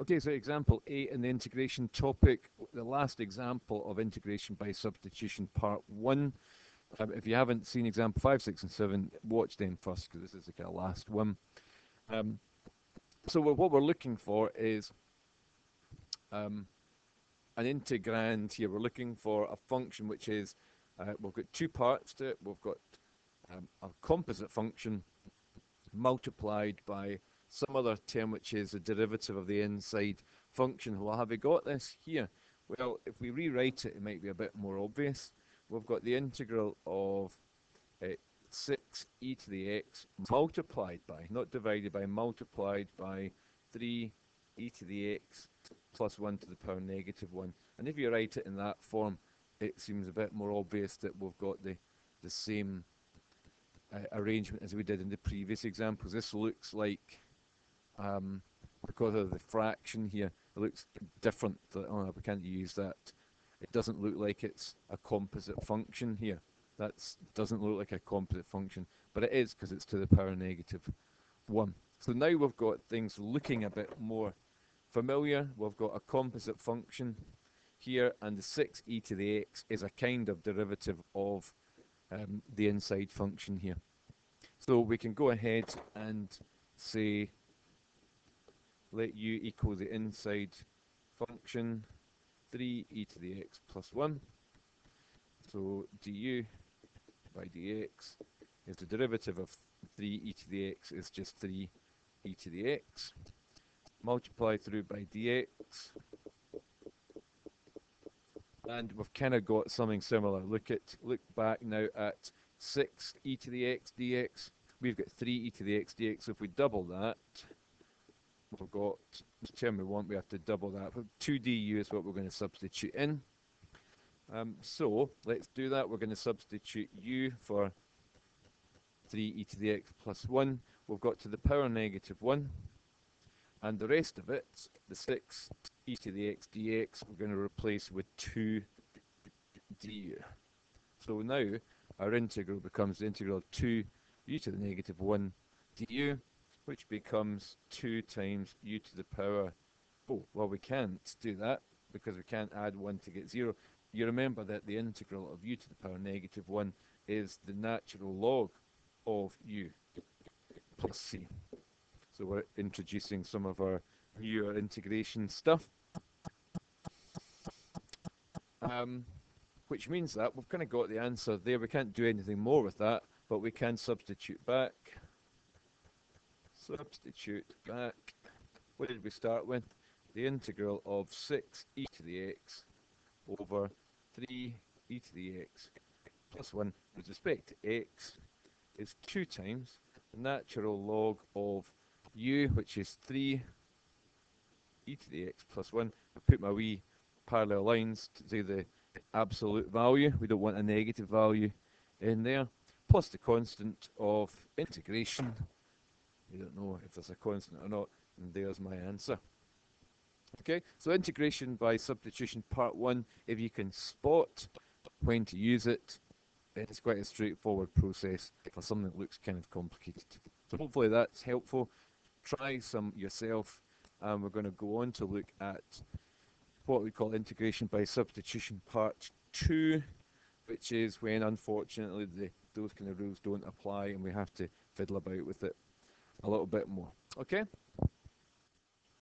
Okay, so example eight in the integration topic, the last example of integration by substitution part one. Um, if you haven't seen example five, six, and seven, watch them first because this is the kind of last one. Um, so what we're looking for is um, an integrand here. We're looking for a function which is, uh, we've got two parts to it. We've got um, a composite function multiplied by some other term which is a derivative of the inside function. Well, have we got this here? Well, if we rewrite it, it might be a bit more obvious. We've got the integral of uh, 6 e to the x multiplied by, not divided by, multiplied by 3 e to the x plus 1 to the power negative 1. And if you write it in that form, it seems a bit more obvious that we've got the, the same uh, arrangement as we did in the previous examples. This looks like um, because of the fraction here, it looks different. Oh, we can't use that. It doesn't look like it's a composite function here. That doesn't look like a composite function, but it is because it's to the power negative 1. So now we've got things looking a bit more familiar. We've got a composite function here, and the 6e to the x is a kind of derivative of um, the inside function here. So we can go ahead and say let u equal the inside function 3e to the x plus 1. So du by dx is the derivative of 3e to the x is just 3e to the x. Multiply through by dx. And we've kind of got something similar. Look at look back now at 6e to the x dx. We've got 3e to the x dx. So if we double that, we've got term we want, we have to double that. 2 du is what we're going to substitute in. Um, so let's do that. We're going to substitute u for 3e to the x plus 1. We've got to the power negative 1. And the rest of it, the 6 e to the x dx, we're going to replace with 2 du. So now our integral becomes the integral of 2 u to the negative 1 du which becomes 2 times u to the power. Oh, well, we can't do that because we can't add 1 to get 0. You remember that the integral of u to the power negative 1 is the natural log of u plus c. So we're introducing some of our newer integration stuff. Um, which means that we've kind of got the answer there. We can't do anything more with that, but we can substitute back substitute back. What did we start with? The integral of 6 e to the x over 3 e to the x plus 1 with respect to x is 2 times the natural log of u, which is 3 e to the x plus 1. I put my wee parallel lines to do the absolute value. We don't want a negative value in there. Plus the constant of integration you don't know if there's a constant or not, and there's my answer. Okay, so integration by substitution part one, if you can spot when to use it, it's quite a straightforward process for something that looks kind of complicated. So hopefully that's helpful. Try some yourself, and we're going to go on to look at what we call integration by substitution part two, which is when unfortunately the, those kind of rules don't apply and we have to fiddle about with it a little bit more. Okay?